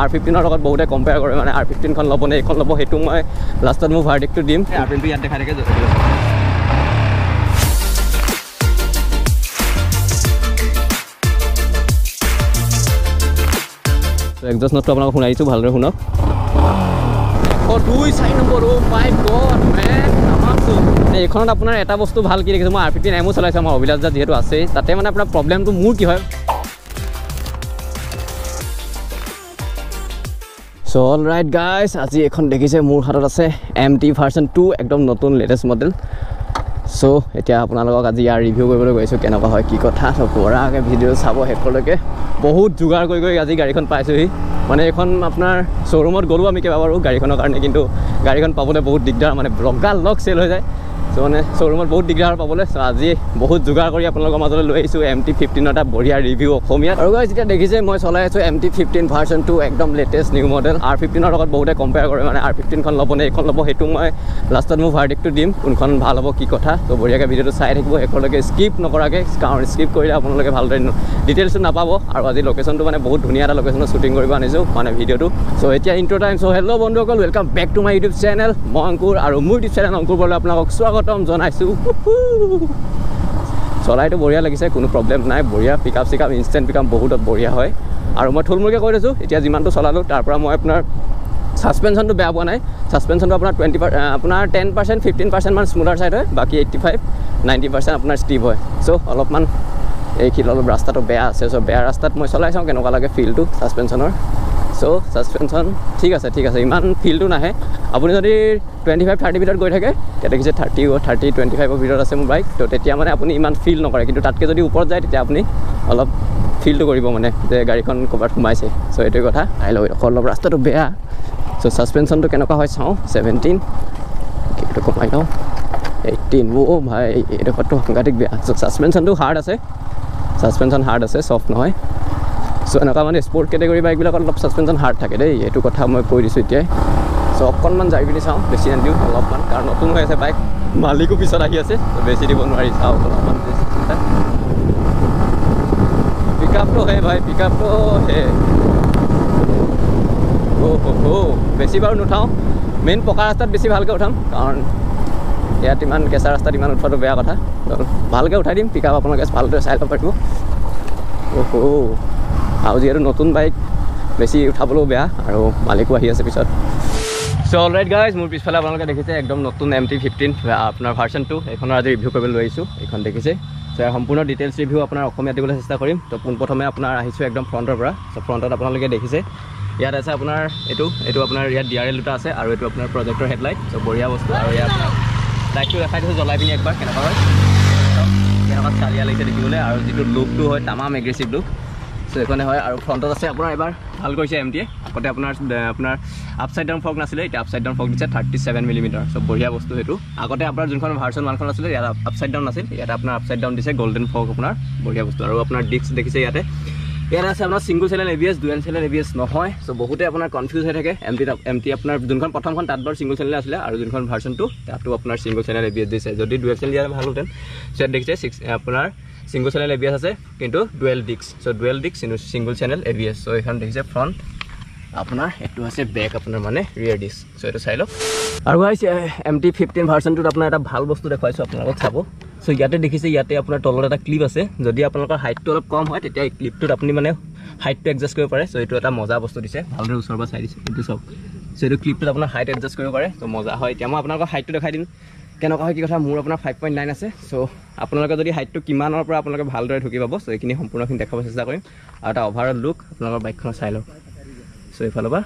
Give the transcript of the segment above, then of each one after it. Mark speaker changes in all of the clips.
Speaker 1: R ফিফটিনৰ লগত বহুতে কম্পেয়াৰ কৰে মানে আৰ ফিফটিনখন ল'ব নে এইখন ল'ব সেইটো মই লাষ্টত মোৰ ভাৰ্ডিকটো দিম। আৰ ফিফটিন ইয়াত দেখাই থাকে একজাষ্ট নোটটো আপোনালোকক শুনাইছোঁ ভালদৰে শুনক। দুই চাৰি number oh' my god man আমাৰচোন এইখনত আপোনাৰ এটা বস্তু ভাল কি দেখিছোঁ মই আৰ ফিফটিন এমো চলাইছোঁ আমাৰ অভিলাষ যিহেতু আছেই তাতে মানে আপোনাৰ প্ৰব্লেমটো মোৰ কি হয়? চ' অল ৰাইট গাইজ আজি এখন দেখিছে মোৰ হাতত আছে এম টি ভাৰ্চন টু একদম নতুন লেটেষ্ট মডেল চ' এতিয়া আপোনালোকক আজি ইয়াৰ ৰিভিউ কৰিবলৈ গৈছোঁ কেনেকুৱা হয় কি কথা চ' পৰাকৈ ভিডিঅ' চাব শেষলৈকে। বহুত যোগাৰ কৰি কৰি আজি গাড়ীখন পাইছোঁহি। মানে এইখন আপোনাৰ শ্ব'ৰুমত গ'লোঁ আমি কেইবাবাৰো গাড়ীখনৰ কাৰণে কিন্তু গাড়ীখন পাবলৈ বহুত দিগদাৰ মানে লগা লগ চেল হৈ যায়। মানে শ্ব'ৰুমত বহুত দিগদাৰ পাবলৈ। চ' আজি বহুত যোগাৰ কৰি আপোনালোকৰ মাজলৈ লৈ আহিছোঁ এম টি ফিফটিনৰ এটা বঢ়িয়া ৰিভিউ অসমীয়াত। আৰু যেতিয়া দেখিছে মই চলাই আছোঁ M T fifteen version two একদম লেটেষ্ট নিউ মডেল আৰ ফিফটিনৰ লগত বহুতে কম্পেয়াৰ কৰে মানে আৰ ফিফটিনখন ল'ব নে এইখন ল'ব সেইটো মই লাষ্টত মোৰ ভাৰ্ডিকটো দিম কোনখন ভাল হ'ব কি কথা। ত' বঢ়িয়াকৈ ভিডিঅ'টো চাই থাকিব শেষলৈকে স্কিপ নকৰাকৈ কাৰণ স্কিপ কৰিলে আপোনালোকে ভালদৰে ডিটেইলছটো নাপাব। আৰু আজি লোকেশ্যনটো মানে বহুত ধুনীয়া এটা লোকেশ্যনত শ্বুটিং কৰিব আনিছোঁ মানে ভিডিঅ'টো। চ' এতিয়া ইণ্ট্ৰ টাইম চ' হেল্ল' বন্ধুসকল welcome back to my YouTube channel মই অংকুৰ আৰু মোৰ ইউটিউব চেনেল অংকুৰ বৰলৈ আপোনালোকক স্বাগতম জনাইছোঁ। চলাইটো বঢ়িয়া লাগিছে কোনো প্ৰব্লেম নাই বঢ়িয়া pick up pick up instant pick up বহুত বঢ়িয়া হয়। আৰু মই থুলমূলকৈ কৈ দিছোঁ এতিয়া যিমানটো চলালোঁ তাৰ পৰা মই আপোনাৰ ছাছপেনশ্যনটো বেয়া পোৱা নাই। ছাছপেনশ্যনটো আপোনাৰ টুৱেণ্টি পাৰ আপোনাৰ টেন পাৰ্চেণ্ট ফিফটিন পাৰ্চেণ্টমান স্মুডাৰ ছাইড হয় বাকী এইট্টি ফাইভ নাইণ্টি পাৰ্চেণ্ট আপোনাৰ ষ্টিভ হয়। চ' অলপমান এইখিনি অলপ ৰাস্তাটো বেয়া আছে চ' বেয়া ৰাস্তাত মই চলাই চাওঁ কেনেকুৱা লাগে ফিলটো ছাছপেনশ্যনৰ চ' ছাছপেনশ্যন ঠিক আছে ঠিক আছে ইমান ফিলটো নাহে। আপুনি যদি টুৱেণ্টি ফাইভ থাৰ্টিৰ ভিতৰত গৈ থাকে তেতিয়া দেখিছে থাৰ্টি থাৰ্টি টুৱেণ্টি ফাইভৰ ভিতৰত আছে মোৰ বাইক ত' তেতিয়া মানে আপুনি ইমান ফিল নকৰে। কিন্তু তাতকৈ যদি ওপৰত যায় তেতিয়া আপুনি অলপ ফিলটো কৰিব মানে যে গাড়ীখন ক'ৰবাত সোমাইছে। চ' এইটোৱে কথা। আহি লওক অলপ ৰাস্তাটো বেয়া। চ' ছাছপেনশ্যনটো কেনেকুৱা হয় চাওঁ। ছেভেণ্টিন এইটো কমাই লওঁ। এইটিন অ' ভাই এইডোখৰতো সাংঘাতিক বেয়া। চ' ছাছপেনশ্যনটো হাৰ্ড আছে। ছাছপেনশ্যন হাৰ্ড আছে চফ্ট নহয়। চ' এনেকুৱা মানে স্পৰ্ট কেটেগৰী বাইকবিলাকত অলপ ছাছপেনশ্যন হাৰ্ড থাকে দেই এইটো কথা মই কৈ দিছোঁ এতিয়াই। চ' অকণমান যাই পিনি চাওঁ বেছি আনি দিওঁ অলপমান কাৰণ নতুন হৈ আছে বাইক মালিকো পিছত আহি আছে বেছি দিব নোৱাৰি চাওঁ অলপমান পিক আপটো হে ভাই পিক আপটো হ' বেছি বাৰু নুঠাওঁ মেইন পকা ৰাস্তাত বেছি ভালকৈ উঠাম কাৰণ ইয়াত ইমান কেঁচা ৰাস্তাত ইমান উঠোৱাটো বেয়া কথা। ভালকৈ উঠাই দিম পিক আপ আপোনালোকে ভালদৰে চাই ল'ব পাৰিব। অ' আৰু যিহেতু নতুন বাইক বেছি উঠাবলৈও বেয়া আৰু মালিকো আহি আছে পিছত। চ' অল ৰাইট গাইজ মোৰ পিছফালে আপোনালোকে দেখিছে একদম নতুন এম টি ফিফটিন আপোনাৰ ভাৰ্চন টু এইখনৰ আজি ৰিভিউ কৰিবলৈ আহিছোঁ এইখন দেখিছে। চ' ইয়াৰ সম্পূৰ্ণ ডিটেইলছ ৰিভিউ আপোনাৰ অসমীয়াত দিবলৈ চেষ্টা কৰিম। ত' পোনপ্ৰথমে আপোনাৰ আহিছোঁ একদম ফ্ৰণ্টৰ পৰা। চ' ফ্ৰণ্টত আপোনালোকে দেখিছে ইয়াত আছে আপোনাৰ এইটো এইটো আপোনাৰ ইয়াত ডি আৰ এল দুটা আছে আৰু এইটো আপোনাৰ প্ৰজেক্টৰ হেডলাইট চ' বঢ়িয়া বস্তু আৰু ইয়াত আপোনাৰ লাইটটো দেখাই দিছোঁ জ্বলাই পিনি একবাৰ কেনেকুৱা হয়। কেনেকুৱা চালিয়া লাগিছে দেখিবলৈ আৰু যিটো লুকটো হয় তামাম এগ্ৰেছিভ লুক চ' এইখনে হয় আৰু ফ্ৰণ্টত আছে আপোনাৰ এবাৰ ভাল কৰিছে এম টিয়ে আগতে আপোনাৰ আপোনাৰ আপচাইড ডাউন ফগ নাছিলে এতিয়া আপচাইড ডাউন ফগ দিছে থাৰ্টি ছেভেন মিলিমিটাৰ চ' বঢ়িয়া বস্তু সেইটো। আগতে আপোনাৰ যোনখন ভাৰ্চন ওৱানখন আছিলে ইয়াত আপচাইড ডাউন নাছিল। ইয়াত আপোনাৰ আপচাইড ডাউন দিছে গল্ডেন ফগ আপোনাৰ বঢ়িয়া বস্তু। আৰু আপোনাৰ ডিস্ক দেখিছে ইয়াতে। ইয়াত আছে আপোনাৰ single channel A B S dual channel A B S নহয়। চ' বহুতে আপোনাৰ কনফিউজ হৈ থাকে। এম টি এম টি আপোনাৰ যোনখন প্ৰথমখন তাত বাৰু ছিংগল চেনেল আছিলে। আৰু যোনখন ভাৰ্চনটো তাতো আপোনাৰ single channel A B S দিছে। যদি ডুৱেল চেনেল দিয়া ভাল হেঁতেন ইয়াত দেখিছে ছিক্স আপোনাৰ single channel A B S আছে কিন্তু dual disc so' dual disc single channel A B S so' এইখন দেখিছে ফ্ৰণ্ট আপোনাৰ এইটো আছে বেক আপোনাৰ মানে ৰিয়েৰ ডিস্ক চ' এইটো চাই লওক। আৰু আহিছে এম টি ফিফটিন ভাৰ্চনটোত আপোনাৰ এটা ভাল বস্তু দেখুৱাইছোঁ আপোনালোকক চাব। চ' ইয়াতে দেখিছে ইয়াতে আপোনাৰ তলত এটা ক্লিপ আছে। যদি আপোনালোকৰ হাইটটো অলপ কম হয় তেতিয়া এই ক্লিপটোত আপুনি মানে হাইটটো এডজাষ্ট কৰিব পাৰে। চ' এইটো এটা মজা বস্তু দিছে। ভালদৰে ওচৰৰ পৰা চাই দিছে। এইটো চাওক। চ' এইটো ক্লিপটোত আপোনাৰ হাইট এডজাষ্ট কৰিব পাৰে। চ' মজা হয়। এতিয়া মই আপোনালোকৰ হাইটটো দেখাই দিম। কেনেকুৱা হয় কি কথা মোৰ আপোনাৰ ফাইভ পইণ্ট নাইন আছে চ' আপোনালোকে যদি হাইটটো কিমানৰ পৰা আপোনালোকে ভালদৰে ঢুকি পাব চ' এইখিনি সম্পূৰ্ণখিনি দেখাব চেষ্টা কৰিম। আৰু এটা অভাৰঅল লুক আপোনালোকৰ বাইকখনৰ চাই লওক চ' এইফালৰ পৰা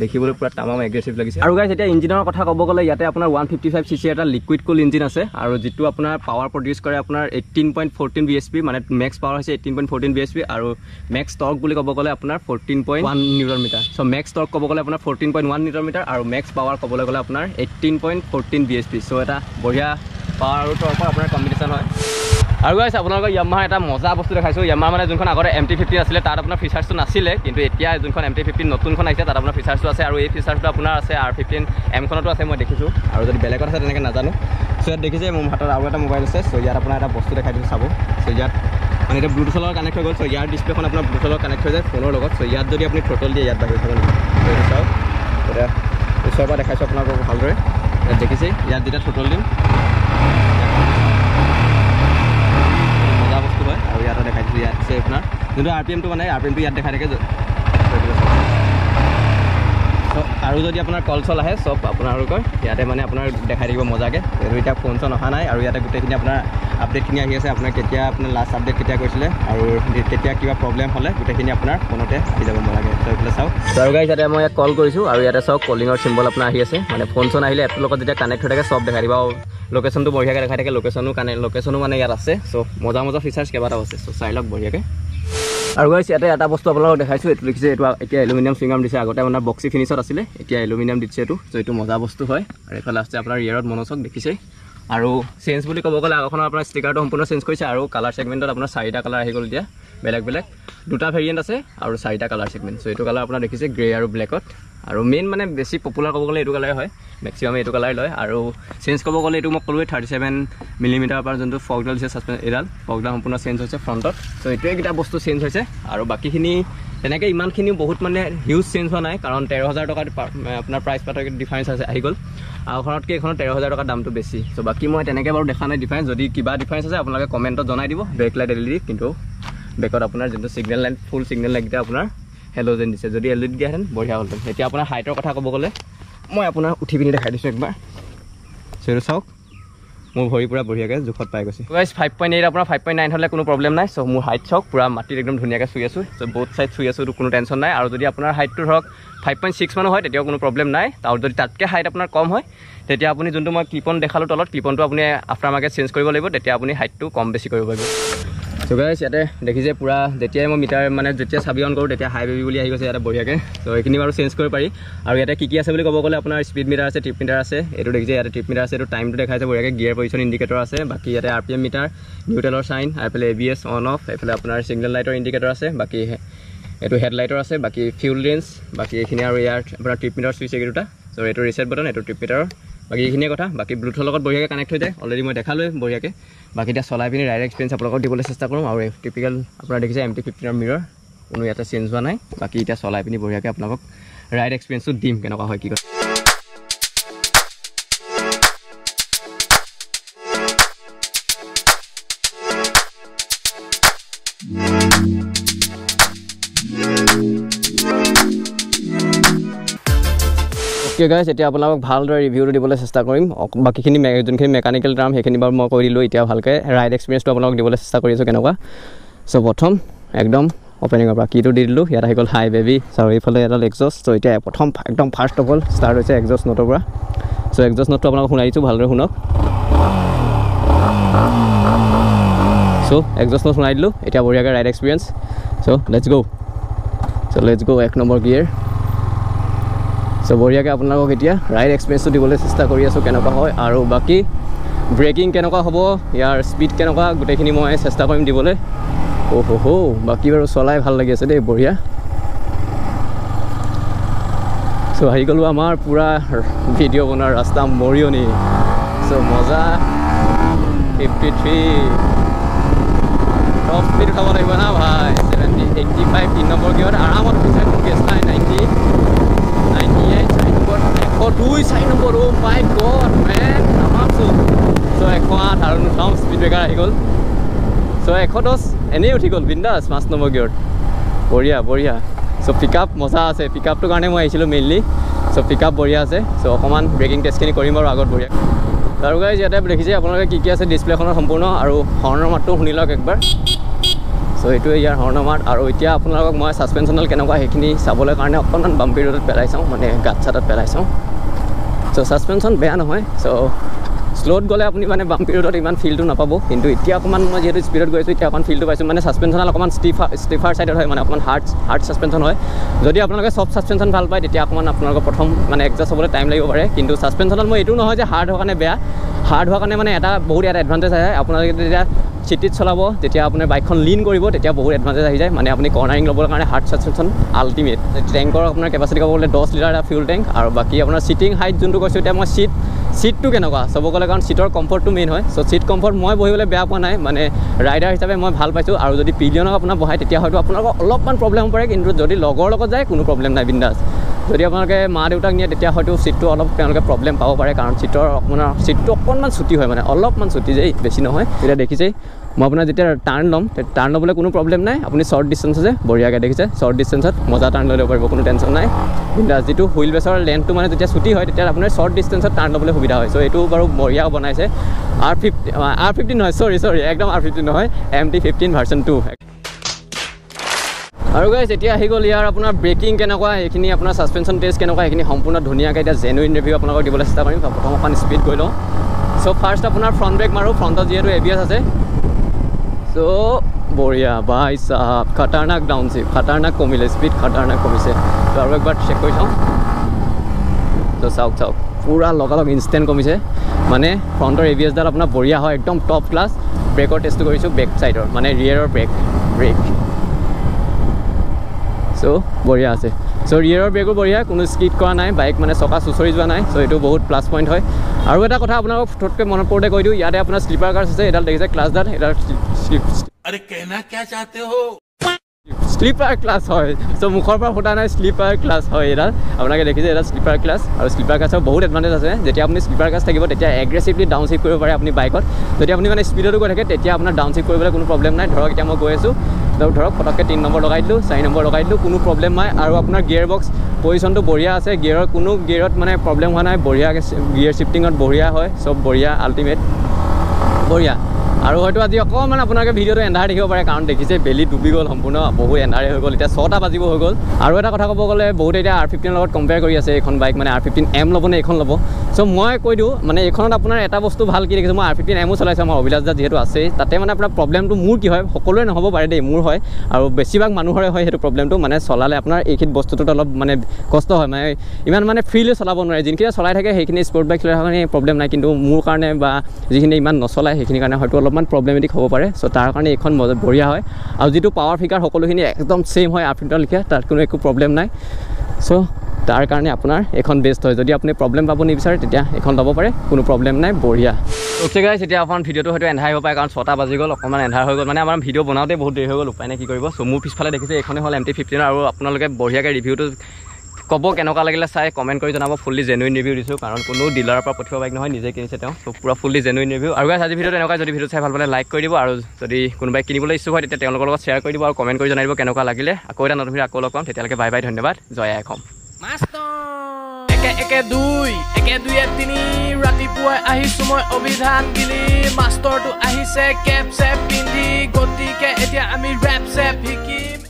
Speaker 1: দেখিবলৈ পূৰা তামাম এগ্ৰেছিভ লাগিছে। আৰু গাইজ এতিয়া ইঞ্জিনৰ কথা ক'ব গ'লে ইয়াতে আপোনাৰ one fifty five C C এটা লিকুইড কুল ইঞ্জিন আছে আৰু যিটো আপোনাৰ পাৱাৰ প্ৰডিউচ কৰে আপোনাৰ eighteen point fourteen B S P মানে মেক্স পাৱাৰ হৈছে eighteen point fourteen B S P আৰু মেক্স টৰ্ক বুলি ক'ব গ'লে আপোনাৰ fourteen point one newton metre so' max torque ক'ব গ'লে আপোনাৰ fourteen point one newton metre আৰু মেক্স পাৱাৰ ক'বলৈ গ'লে আপোনাৰ eighteen point fourteen B S P so' এটা বঢ়িয়া পাৱাৰ আৰু টৰ্কৰ আপোনাৰ কম্বিনেশ্যন হয়। আৰু গাইছ আপোনালোকৰ য়ামাহাৰ এটা মজা বস্তু দেখাইছোঁ। য়ামাৰ মানে যোনখন আগতে এম টি ফিফটিন আছিলে তাত আপোনাৰ ফিচাৰ্ছটো নাছিলে কিন্তু এতিয়া যোনখন এম টি ফিফটিন নতুনখন আহিছে তাত আপোনাৰ ফিচাৰ্ছটো আছে আৰু এই ফিচাৰ্ছটো আপোনাৰ আছে আৰ ফিফটিন এমখনতো আছে মই দেখিছোঁ। আৰু যদি বেলেগত আছে তেনেকৈ নাজানো। চ' ইয়াত দেখিছে মোৰ হাতত আৰু এটা মোবাইল আছে। চ' ইয়াত আপোনাৰ এটা বস্তু দেখাই দিছোঁ চাব। চ' ইয়াত মানে এতিয়া ব্লুটুথৰ লগত কানেক্ট হৈ গ'ল। চ' ইয়াৰ ডিছপ্লেখন আপোনাৰ ব্লুটুথৰ লগত কানেক্ট হৈ যায় ফোনৰ লগত। চ' ইয়াত যদি আপুনি থ্ৰটল দিয়ে ইয়াত নেকি এইটো চাওক। এতিয়া ওচৰৰ পৰা দেখাইছোঁ আপোনালোকক ভালদৰে। ইয়াত দেখিছে? ইয়াত যেতিয়া থ্ৰটল দিম মজা বস্তু হয়। আৰু ইয়াতে দেখাই দিছোঁ ইয়াত আছে আপোনাৰ। যোনটো আৰ পি এমটো মানে আৰ পি এমটো ইয়াত দেখাই থাকে চ' আৰু যদি আপোনাৰ কল চল আহে চব আপোনালোকৰ ইয়াতে মানে আপোনাৰ দেখাই থাকিব মজাকৈ। এইটো এতিয়া ফোন চোন অহা নাই আৰু ইয়াতে গোটেইখিনি আপোনাৰ আপডেটখিনি আহি আছে। আপোনাৰ কেতিয়া আপোনাৰ লাষ্ট আপডেট কেতিয়া কৰিছিলে আৰু কেতিয়া কিবা প্ৰব্লেম হ'লে গোটেইখিনি আপোনাৰ ফোনতে আহি যাব মজাকৈ। এইফালে চাওক। আৰু গাইজ ইয়াতে মই ইয়াত কল কৰিছোঁ আৰু ইয়াতে চাওক কলিঙৰ চিম্বল আপোনাৰ আহি আছে। মানে ফোন চোন আহিলে এপটোৰ লগত যেতিয়া কানেক্ট হৈ থাকে চব দেখাই দিব। লোকেশ্যনটো বঢ়িয়াকৈ দেখাই থাকে লোকেশ্যনো কানেক্ট লোকেশ্যনো মানে ইয়াত আছে। চ' মজা মজা ফিচাৰ্ছ কেইবাটাও আছে। চ' চাই লওক বঢ়িয়াকৈ। আৰু গাইছ ইয়াতে এটা বস্তু আপোনালোকক দেখাইছোঁ এইটো লিখিছে এইটো এতিয়া এলুমিনিয়াম চিংগাম দিছে। আগতে আপোনাৰ বক্সি ফিনিছত আছিলে এতিয়া এলুমিনিয়াম দিছে এইটো চ' এইটো মজা বস্তু হয়। আৰু এইফালে আছে আপোনাৰ ইয়েৰত মনোচক দেখিছে আৰু চেঞ্জ বুলি ক'ব গ'লে আগৰখনৰ আপোনাৰ ষ্টিকাৰটো সম্পূৰ্ণ চেঞ্জ কৰিছে আৰু কালাৰ ছেগমেণ্টত আপোনাৰ চাৰিটা কালাৰ আহি গ'ল এতিয়া বেলেগ বেলেগ দুটা ভেৰিয়েণ্ট আছে আৰু চাৰিটা কালাৰ ছেগমেণ্ট চ' এইটো কালাৰ আপোনাৰ দেখিছে গ্ৰে আৰু ব্লেকত আৰু মেইন মানে বেছি পপুলাৰ ক'ব গ'লে এইটো কালাৰে হয় মেক্সিমাম এইটো কালাৰ লয়। আৰু চেঞ্জ ক'ব গ'লে এইটো মই ক'লোৱে থাৰ্টি ছেভেন মিলিমিটাৰৰ পৰা যোনটো ফগডাল দিছে ছাছপেন এডাল ফগডাল সম্পূৰ্ণ চেঞ্জ হৈছে ফ্ৰণ্টত চ' এইটোৱেইকেইটা বস্তু চেঞ্জ হৈছে। আৰু বাকীখিনি তেনেকৈ ইমানখিনিও বহুত মানে হিউজ চেঞ্জ হোৱা নাই কাৰণ তেৰ হাজাৰ টকাৰ আপোনাৰ প্ৰাইচ পাৰ্থক্য ডিফাৰেঞ্চ আছে আহি গ'ল। আওখনতকৈ এইখনত তেৰ হাজাৰ টকাৰ দামটো বেছি। চ' বাকী মই তেনেকৈ বাৰু দেখা নাই ডিফাৰেঞ্চ যদি কিবা ডিফাৰেঞ্চ আছে আপোনালোকে কমেণ্টত জনাই দিব। Brake light L E D কিন্তু বেকত আপোনাৰ যোনটো চিগনেল লাইট ফুল চিগনেল লাইটকেইটা আপোনাৰ হেল'জেন দিছে যদি এল ই ডি দিয়াহেঁতেন বঢ়িয়া হ'লহেঁতেন। এতিয়া আপোনাৰ হাইটৰ কথা ক'ব গ'লে মই আপোনাৰ উঠি পিনি দেখাই দিছোঁ একবাৰ। চ' চাওক মোৰ ভৰি পূৰা বঢ়িয়াকৈ জোখত পাই গৈছে। গাইজ ফাইভ পইণ্ট এইট আপোনাৰ ফাইভ পইণ্ট নাইন হ'লে কোনো প্ৰব্লেম নাই। চ' মোৰ হাইট চাওক পূৰা মাটিত একদম ধুনীয়াকৈ চুই আছোঁ। চ' বহুত চাইড চুই আছোঁ কোনো টেনশ্যন নাই। আৰু যদি আপোনাৰ হাইটটো ধৰক ফাইভ পইণ্ট ছিক্স মানো হয় তেতিয়াও কোনো প্ৰব্লেম নাই। আৰু যদি তাতকৈ হাইট আপোনাৰ কম হয় তেতিয়া আপুনি যোনটো মই ক্লিপন দেখালোঁ তলত ক্লিপনটো আপুনি আফটাৰ মাৰ্কেট চেঞ্জ কৰিব লাগিব তেতিয়া আপুনি হাইটটো কম বেছি কৰিব পাৰিব। চ' গাইজ ইয়াতে দেখিছে পূৰা যেতিয়াই মই মিটাৰ মানে যেতিয়া চাবি অন কৰোঁ তেতিয়া হাই বেবি বুলি আহি গৈছে ইয়াতে বঢ়িয়াকৈ। চ' এইখিনি বাৰু চেঞ্জ কৰিব পাৰি। আৰু ইয়াতে কি কি আছে বুলি ক'ব গ'লে আপোনাৰ স্পীড মিটাৰ আছে ট্ৰিপ মিটাৰ আছে। এইটো দেখিছে ইয়াতে ট্ৰিপ মিটাৰ আছে এইটো টাইমটো দেখাইছে বঢ়িয়াকৈ গিয়াৰ পজিশ্যন ইণ্ডিকেটৰ আছে। বাকী ইয়াতে আৰ পি এম মিটাৰ নিউটেলৰ চাইন এইফালে A B S on off এইফালে আপোনাৰ ছিগনেল লাইটৰ ইণ্ডিকেটৰ আছে। বাকী এইটো হেডলাইটৰ আছে বাকী ফিউল ৰেঞ্জ বাকী এইখিনি আৰু ইয়াৰ আপোনাৰ ট্ৰিপ মিটাৰ চুইচ এইকেইটা চ' এইটো ৰিচেট বটন এইটো ট্ৰিপ মিটাৰৰ বাকী এইখিনিয়ে কথা বাকী ব্লুটুথৰ লগত বঢ়িয়াকৈ কানেক্ট হৈ যায়। অলৰেডি মই দেখালোৱে বঢ়িয়াকৈ। বাকী এতিয়া চলাই পিনি ৰাইড এক্সপিৰিয়েঞ্চ আপোনালোকক দিবলৈ চেষ্টা কৰোঁ। আৰু টিপিকেল আপোনাৰ দেখিছে এম টি ফিফটিনৰ মিৰৰ কোনো ইয়াতে চেঞ্জ হোৱা নাই। বাকী এতিয়া চলাই পিনি বঢ়িয়াকৈ আপোনালোকক ৰাইড এক্সপিৰিয়েঞ্চটো দিম কেনেকুৱা হয় কি কথা অ'কে গাইজ এতিয়া আপোনালোকক ভালদৰে ৰিভিউটো দিবলৈ চেষ্টা কৰিম। বাকীখিনি যোনখিনি মেকানিকেল টাৰ্ম সেইখিনি বাৰু মই কৈ দিলোঁ। এতিয়া ভালকৈ ৰাইড এক্সপিৰিয়েঞ্চটো আপোনালোকক দিবলৈ চেষ্টা কৰি আছোঁ কেনেকুৱা। চ' প্ৰথম একদম অ'পেনিঙৰ পৰা কিটো দি দিলোঁ। ইয়াত আহি গ'ল হাই বেবি চাওঁ এইফালে এডাল এক্সজষ্ট চ' এতিয়া প্ৰথম একদম ফাৰ্ষ্ট অফ অল ষ্টাৰ্ট হৈছে এক্সজষ্ট নোটৰ পৰা। চ' এক্সজষ্ট নোটটো আপোনালোকক শুনাই দিছোঁ ভালদৰে শুনক। চ' এক্সজষ্ট নোট শুনাই দিলোঁ। এতিয়া বঢ়িয়াকৈ ৰাইড এক্সপিৰিয়েঞ্চ চ' লেটছ গ' চ' লেটছ গ' এক নম্বৰ গিয়েৰ চ' বঢ়িয়াকৈ আপোনালোকক এতিয়া ৰাইড এক্সপিৰিয়েঞ্চটো দিবলৈ চেষ্টা কৰি আছোঁ কেনেকুৱা হয় আৰু বাকী ব্ৰেকিং কেনেকুৱা হ'ব ইয়াৰ স্পীড কেনেকুৱা গোটেইখিনি মই চেষ্টা কৰিম দিবলৈ। অ' হ' বাকী বাৰু চলাই ভাল লাগি আছে দেই বঢ়িয়া। চ' আহি গ'লোঁ আমাৰ পূৰা ভিডিঅ' বনোৱাৰ ৰাস্তা মৰিয়নি। চ' মজা। ফিফটি থ্ৰী টপ স্পীড উঠাব লাগিব না ভাই ছেভেণ্টি এইটটি ফাইভ তিনি নম্বৰ গিয়ত আৰামত কেছ নাই নাইণ্টি এইট চাৰি নম্বৰ এশ গড মেন নামামছোঁ চ' এশ আঠ আৰু নুঠাওঁ স্পীড ব্ৰেকাৰ আহি গ'ল চ' এশ দহ এনেই উঠি গ'ল বিন্দাছ পাঁচ নম্বৰ গিয়ৰত বঢ়িয়া বঢ়িয়া চ' পিক আপ মজা আছে পিক আপটোৰ কাৰণে মই আহিছিলোঁ মেইনলি চ' পিক আপ বঢ়িয়া আছে চ' অকণমান ব্ৰেকিং টেষ্টখিনি কৰিম আৰু আগত বঢ়িয়া আৰু গাইজ ইয়াতে দেখিছে আপোনালোকে কি কি আছে ডিছপ্লেখনত সম্পূৰ্ণ আৰু হৰ্ণৰ মাতটো শুনি লওক একবাৰ। চ' এইটোৱে ইয়াৰ হৰ্ণৰ মাত। আৰু এতিয়া আপোনালোকক মই ছাছপেনশ্যনেল কেনেকুৱা সেইখিনি চাবলৈ কাৰণে অকণমান বাম্পি ৰোডত পেলাই চাওঁ মানে গাঁত চাটত পেলাই চাওঁ। চ' ছাছপেনশ্যন বেয়া নহয়। চ' শ্ল'ত গ'লে আপুনি মানে বাম্পি ৰোডত ইমান ফিলটো নাপাব। কিন্তু এতিয়া অকণমান মই যিহেতু স্পীডত গৈ আছোঁ এতিয়া অকণমান ফিলটো পাইছোঁ। মানে ছাছপেনশ্যনেল অকণমান ষ্টিফাৰ ষ্টিফাৰ ছাইডত হয় মানে অকণমান হাৰ্ড হাৰ্ড ছাছপেনশ্যন হয়। যদি আপোনালোকে চফ্ট ছাছপেনশ্যন ভাল পায় তেতিয়া অকণমান আপোনালোকৰ প্ৰথম মানে এডজাষ্ট হ'বলৈ টাইম লাগিব পাৰে। কিন্তু ছাছপেনশ্যনত মই এইটো নহয় যে হাৰ্ড হোৱাৰ কাৰণে বেয়া। হাৰ্ড হোৱাৰ কাৰণে মানে এটা বহুত এটা এডভান্টেজ আহে। আপোনালোকে তেতিয়া চিটিত চলাব যেতিয়া আপোনাৰ বাইকখন লিন কৰিব তেতিয়া বহুত এডভান্টেজ আহি যায়। মানে আপুনি কৰ্ণাৰিং ল'বৰ কাৰণে হাৰ্ড ছাচপেনশ্যন আল্টিমেট টেংকৰ আপোনাৰ কেপাচিটি ক'ব গ'লে দহ লিটাৰ এটা ফিউল টেংক আৰু বাকী আপোনাৰ চিটিং হাইট যোনটো কৈছোঁ এতিয়া মই চিট চিটটো কেনেকুৱা? চাব গ'লে কাৰণ চিটৰ কমফৰ্টটো মেইন হয়। চ' চিট কমফৰ্ট মই বহিবলৈ বেয়া পোৱা নাই। মানে ৰাইডাৰ হিচাপে মই ভাল পাইছোঁ আৰু যদি পিলিয়নক আপোনাৰ বহাই তেতিয়া হয়তো আপোনালোকৰ অলপমান প্ৰব্লেম হ'ব পাৰে। কিন্তু যদি লগৰ লগত যায় কোনো প্ৰব্লেম নাই বিন্দাছ। যদি আপোনালোকে মা দেউতাক নিয়ে তেতিয়া হয়তো চিটটো অলপ তেওঁলোকে প্ৰব্লেম পাব পাৰে। কাৰণ চিটৰ আপোনাৰ চিটটো অকণমান ছুটি হয় মানে অলপমান ছুটি যে বেছি নহয়। এতিয়া দেখিছেই মই আপোনাৰ যেতিয়া টাৰ্ণ ল'ম টাৰ্ণ ল'বলৈ কোনো প্ৰব্লেম নাই। আপুনি শ্বৰ্ট ডিষ্টেঞ্চ আছে বঢ়িয়াকৈ দেখিছে শ্বৰ্ট ডিষ্টেঞ্চত মজা টাৰ্ণ লৈ ল'ব পাৰিব কোনো টেনশ্যন নাই। কিন্তু যিটো হুইল বেছৰ লেন্থটো মানে যেতিয়া ছুটি হয় তেতিয়া আপোনাৰ শ্বৰ্ট ডিষ্টেঞ্চত টাৰ্ণ ল'বলৈ সুবিধা হয়। চ' এইটো বাৰু বঢ়িয়াও বনাইছে। আৰ ফিফটি আৰ ফিফটিন নহয় চৰি চৰি একদম আৰ ফিফটিন নহয় M T fifteen version two আৰু গাইজ এতিয়া আহি গ'ল ইয়াৰ আপোনাৰ ব্ৰেকিং কেনেকুৱা এইখিনি আপোনাৰ ছাছপেনশ্যন টেষ্ট কেনেকুৱা সেইখিনি সম্পূৰ্ণ ধুনীয়াকৈ এতিয়া জেনুইন ৰিভিউ আপোনালোকক দিবলৈ চেষ্টা কৰিম। প্ৰথম অকণ স্পীড গৈ লওঁ। চ' ফাৰ্ষ্ট আপোনাৰ ফ্ৰণ্ট ব্ৰেক মাৰোঁ ফ্ৰণ্টত যিহেতু এ বি এছ আছে। চ' বঢ়িয়া বাই চাহাব খাটাৰনাক ডাউনশ্বিপ খাটাৰনাক কমিলে স্পীড খাটাৰনাক কমিছে। ত' আৰু একবাৰ চেক কৰি চাওঁ। ত' চাওক চাওক পূৰা লগালগ ইনষ্টেণ্ট কমিছে। মানে ফ্ৰণ্টৰ এ বি এছডাল আপোনাৰ বঢ়িয়া হয় একদম টপ ক্লাছ ব্ৰেকৰ টেষ্টটো কৰিছোঁ বেক ছাইডৰ মানে ৰিয়েৰৰ ব্ৰেক ব্ৰেক চ' বঢ়িয়া আছে। চ' ৰিয়েৰৰ ব্ৰেকো বঢ়িয়া কোনো স্কিড কৰা নাই বাইক মানে চকা চুচৰি যোৱা নাই চ' এইটো বহুত প্লাছ পইণ্ট হয়। আৰু এটা কথা আপোনালোকক ফটোতকৈ মনত পৰোঁতে কৈ দিওঁ ইয়াতে আপোনাৰ শ্লিপাৰ কাৰ্ড আছে এডাল দেখিছে ক্লাছডাল এডাল শ্লিপাৰ ক্লাছ হয়। চ' মুখৰ পৰা ফুটা নাই শ্লিপাৰ ক্লাছ হয় এডাল। আপোনালোকে দেখিছে এডাল শ্লিপাৰ ক্লাছ আৰু শ্লিপাৰ ক্লাছৰ বহুত এডভান্টেজ আছে। যেতিয়া আপুনি শ্লিপাৰ ক্লাছ থাকিব তেতিয়া এগ্ৰেছিভলি ডাউন শ্বিফ্ট কৰিব পাৰে আপুনি বাইকত যদি আপুনি মানে স্পীডতো গৈ থাকে তেতিয়া আপোনাৰ ডাউন শ্বিফ্ট কৰিবলৈ কোনো প্ৰব্লেম নাই। ধৰক এতিয়া মই গৈ আছোঁ। ধৰক পটককৈ তিনি নম্বৰ লগাই দিলোঁ চাৰি নম্বৰ লগাই দিলোঁ কোনো প্ৰব্লেম নাই। আৰু আপোনাৰ গিয়েৰ বক্স পজিশ্যনটো বঢ়িয়া আছে গিয়েৰৰ কোনো গিয়েৰত মানে প্ৰব্লেম হোৱা নাই বঢ়িয়াকৈ গিয়েৰ শ্বিফটিঙত বঢ়িয়া হয় চব বঢ়িয়া আল্টিমেট বঢ়িয়া। আৰু হয়তো আজি অকণমান আপোনালোকে ভিডিঅ'টো এন্ধাৰ দেখিব পাৰে কাৰণ দেখিছে বেলি ডুবি গ'ল সম্পূৰ্ণ বহুত এন্ধাৰে হৈ গ'ল এতিয়া ছটা বাজিব হৈ গ'ল। আৰু এটা কথা ক'ব গ'লে বহুতে এতিয়া আৰ ফিফটিনৰ লগত কম্পেয়াৰ কৰি আছে এইখন বাইক মানে আৰ ফিফটিন এম ল'ব নে এইখন ল'ব। চ' মই কৈ দিওঁ মানে এইখনত আপোনাৰ এটা বস্তু ভাল কি দেখিছোঁ মই আৰ ফিফটিন এমো চলাইছোঁ আমাৰ অভিলাষ দা যিহেতু আছেই তাতে মানে আপোনাৰ প্ৰব্লেমটো মোৰ কি হয় সকলোৱে নহ'ব পাৰে দেই মোৰ হয় আৰু বেছিভাগ মানুহৰে হয় সেইটো প্ৰব্লেমটো মানে চলালে আপোনাৰ এইখিনি বস্তুটোত অলপ মানে কষ্ট হয় মানে ইমান মানে ফ্ৰীলি চলাব নোৱাৰে যোনখিনি চলাই থাকে সেইখিনি স্পৰ্ট বাইক চলাই থকা প্ৰব্লেম নাই কিন্তু মোৰ কাৰণে বা যিখিনি ইমান নচলায় সেইখিনি কাৰণে হয়তো অলপমান প্ৰব্লেমেটিক হ'ব পাৰে। চ' তাৰ কাৰণে এইখন বঢ়িয়া হয়। আৰু যিটো পাৱাৰ ফিকাৰ সকলোখিনি একদম ছেইম হয় ফিফটিনৰ লিখীয়া তাত কোনো একো প্ৰব্লেম নাই। চ' তাৰ কাৰণে আপোনাৰ এইখন বেষ্ট হয়। যদি আপুনি প্ৰব্লেম পাব নিবিচাৰে তেতিয়া এইখন ল'ব পাৰে। কোনো প্ৰব্লেম নাই বঢ়িয়া। অ'কে গাইছ এতিয়া আপোনাৰ ভিডিঅ'টো হয়তো এন্ধাৰ হ'ব পাৰে কাৰণ ছটা বাজি গ'ল অকণমান এন্ধাৰ হৈ গ'ল। মানে আমাৰ ভিডিঅ' বনাওঁতে বহুত দেৰি হৈ গ'ল উপায় নাই কি কৰিব। চ' মোৰ পিছফালে দেখিছে এইখনে হ'ল এম টি ফিফটিনৰ আৰু আপোনালোকে বঢ়িয়াকৈ ৰিভিউটো ক'ব কেনেকুৱা লাগিলে চাই কমেণ্ট কৰি জনাব। ফুল্লি জেনুইন ৰিভিউ দিছোঁ কাৰণ কোনো ডিলাৰৰ পৰা পঠিওৱা বাইক নহয় নিজে কিনিছে তেওঁ। ত' পূৰা ফুল্লি জেনুইন ৰিভিউ আৰু আজি ভিডিঅ'টো এনেকুৱা যদি ভিডিঅ' চাই ভাল পালে লাইক কৰি দিব আৰু যদি কোনোবাই কিনিবলৈ ইচ্ছুক হয় তেতিয়া তেওঁলোকৰ লগত শ্বেয়াৰ কৰি দিব আৰু কমেণ্ট কৰি জনাই দিব কেনেকুৱা লাগিলে। আকৌ এটা নতুন ভিডিঅ' আকৌ লগ পাম। তেতিয়ালৈকে বাই বাই ধন্যবাদ। জয় অসম।
Speaker 2: একে একে দুই একে তিনি ৰাতিপুৱাই আহিছো মই অভিধান মাষ্টৰটো আহিছে কেপ চেপ পিন্ধি গতিকে এতিয়া আমি ৰেপ চেপ